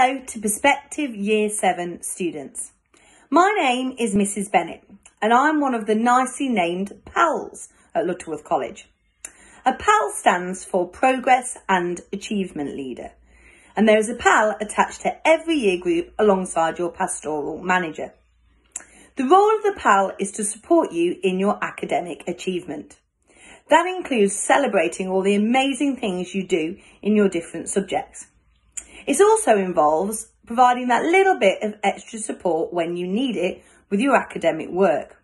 Hello to prospective Year 7 students. My name is Mrs Bennett and I'm one of the nicely named PALs at Lutterworth College. A PAL stands for Progress and Achievement Leader and there is a PAL attached to every year group alongside your pastoral manager. The role of the PAL is to support you in your academic achievement. That includes celebrating all the amazing things you do in your different subjects. It also involves providing that little bit of extra support when you need it with your academic work.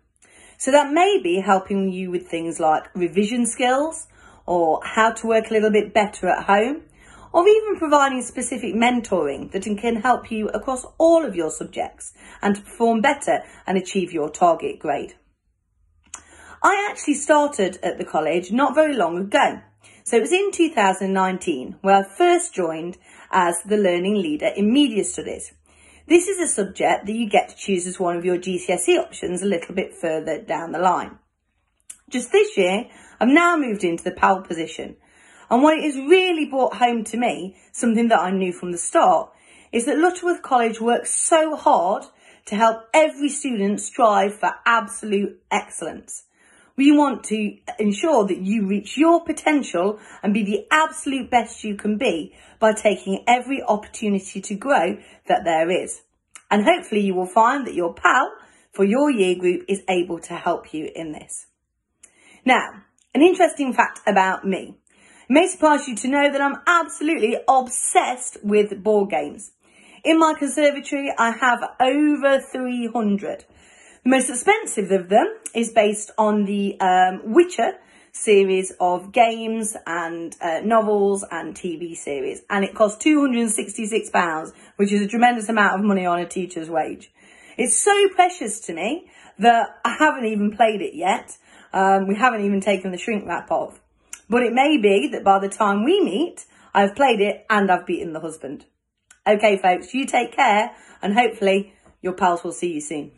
So that may be helping you with things like revision skills or how to work a little bit better at home or even providing specific mentoring that can help you across all of your subjects and to perform better and achieve your target grade. I actually started at the college not very long ago so it was in 2019 where I first joined as the learning leader in media studies. This is a subject that you get to choose as one of your GCSE options a little bit further down the line. Just this year, I've now moved into the PAL position. And what it has really brought home to me, something that I knew from the start, is that Lutterworth College works so hard to help every student strive for absolute excellence. We want to ensure that you reach your potential and be the absolute best you can be by taking every opportunity to grow that there is. And hopefully you will find that your PAL for your year group is able to help you in this. Now, an interesting fact about me. It may surprise you to know that I'm absolutely obsessed with board games. In my conservatory, I have over 300. The most expensive of them is based on the um, Witcher series of games and uh, novels and TV series. And it costs £266, which is a tremendous amount of money on a teacher's wage. It's so precious to me that I haven't even played it yet. Um, we haven't even taken the shrink wrap off. But it may be that by the time we meet, I've played it and I've beaten the husband. Okay, folks, you take care and hopefully your pals will see you soon.